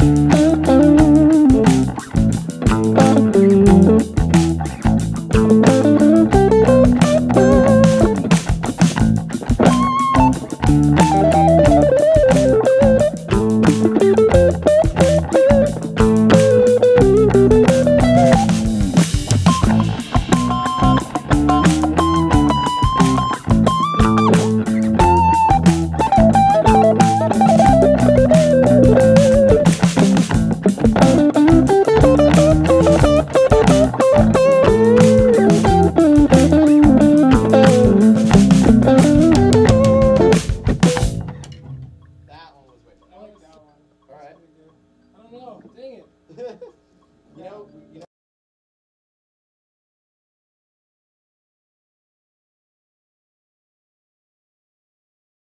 That Dang you know, you know.